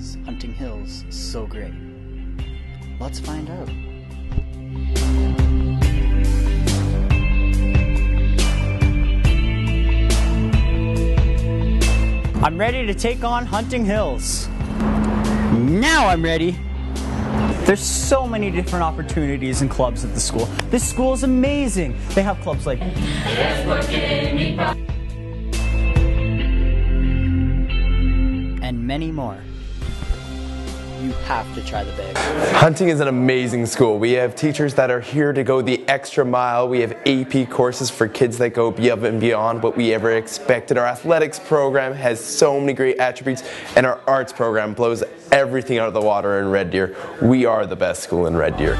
is Hunting Hills so great? Let's find out. I'm ready to take on Hunting Hills. Now I'm ready. There's so many different opportunities and clubs at the school. This school is amazing. They have clubs like... and many more. You have to try the bag. Hunting is an amazing school. We have teachers that are here to go the extra mile. We have AP courses for kids that go above and beyond what we ever expected. Our athletics program has so many great attributes, and our arts program blows everything out of the water in Red Deer. We are the best school in Red Deer.